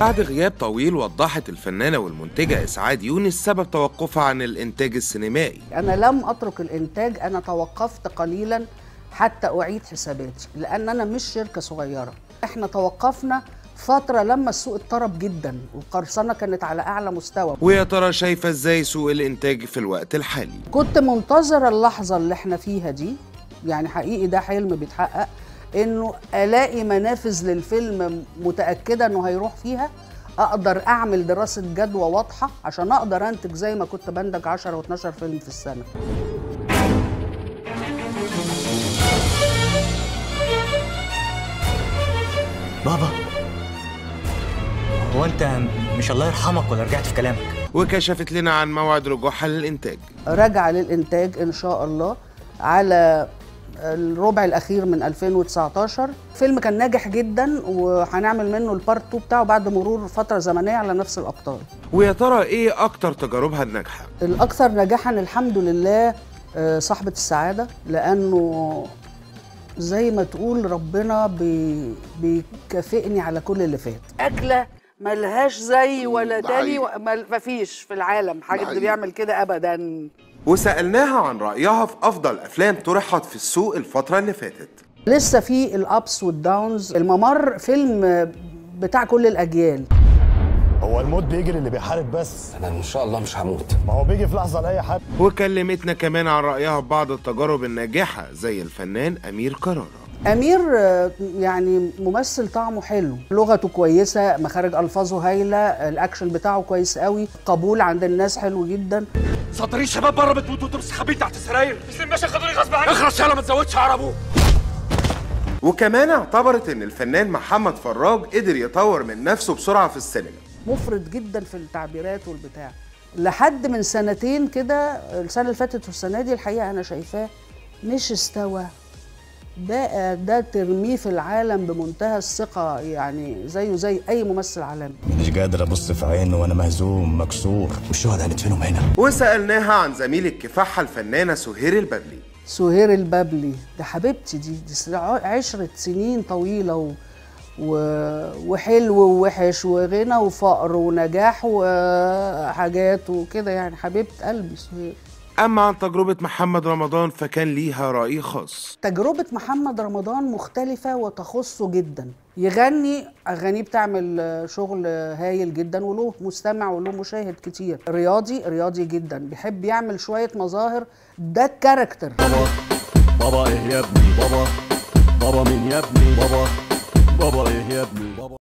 بعد غياب طويل وضحت الفنانة والمنتجة إسعاد يونس سبب توقفها عن الإنتاج السينمائي. أنا لم أترك الإنتاج أنا توقفت قليلا حتى أعيد حساباتي لأن أنا مش شركة صغيرة. إحنا توقفنا فترة لما السوق اضطرب جدا والقرصنة كانت على أعلى مستوى. ويا ترى شايفة إزاي سوق الإنتاج في الوقت الحالي؟ كنت منتظرة اللحظة اللي إحنا فيها دي يعني حقيقي ده حلم بيتحقق إنه ألاقي منافذ للفيلم متأكدة إنه هيروح فيها أقدر أعمل دراسة جدوى واضحة عشان أقدر أنتج زي ما كنت بنتج 10 و12 فيلم في السنة. بابا. هو أنت مش الله يرحمك ولا رجعت في كلامك؟ وكشفت لنا عن موعد رجوعها للإنتاج. راجعة للإنتاج إن شاء الله على الربع الأخير من 2019 فيلم كان ناجح جدا وهنعمل منه ال part 2 بتاعه بعد مرور فترة زمنية على نفس الأبطال. ويا ترى إيه أكتر تجاربها الناجحة؟ الأكثر نجاحا الحمد لله آه، صاحبة السعادة لأنه زي ما تقول ربنا بي بيكافئني على كل اللي فات. أكلة ملهاش زي ولا تاني مفيش في العالم. حقيقي. بيعمل كده أبدا. وسألناها عن رأيها في أفضل أفلام طرحت في السوق الفترة اللي فاتت. لسه في الابس والداونز الممر فيلم بتاع كل الأجيال. هو الموت بيجي للي بيحارب بس. أنا إن شاء الله مش هموت. ما هو بيجي في لحظة لأي حد. وكلمتنا كمان عن رأيها في بعض التجارب الناجحة زي الفنان أمير كرارة. أمير آه، يعني ممثل طعمه حلو لغته كويسة مخارج ألفاظه هايلة الأكشن بتاعه كويس قوي قبول عند الناس حلو جدا. صدري الشباب بره بتموت وتمسخبين تحت السراير مسلم باشا خدوني غصب عني اخرس يلا ما تزودش أبوك وكمان اعتبرت إن الفنان محمد فراج قدر يطور من نفسه بسرعة في السينما. مفرط جدا في التعبيرات والبتاع. لحد من سنتين كده السنة اللي فاتت والسنة دي الحقيقة أنا شايفاه مش استوى. بقى ده ترميه في العالم بمنتهى الثقة يعني زيه زي أي ممثل عالمي. مش قادر أبص في عينه وأنا مهزوم مكسور. والشهداء هندفنهم هنا. وسألناها عن زميل الكفاحة الفنانة سهير البدلي سهير البابلي ده حبيبتي دي دي عشرة سنين طويلة و... و... وحلو ووحش وغنى وفقر ونجاح وحاجات وكده يعني. حبيبة قلبي سهير. أما عن تجربة محمد رمضان فكان ليها رأي خاص. تجربة محمد رمضان مختلفة وتخصه جدا. يغني أغانيه بتعمل شغل هايل جدا وله مستمع وله مشاهد كتير. رياضي رياضي جدا. بيحب يعمل شوية مظاهر. ده الكاركتر. بابا إيه يا ابني؟ بابا بابا مين يا ابني؟ بابا بابا إيه يا ابني؟ بابا.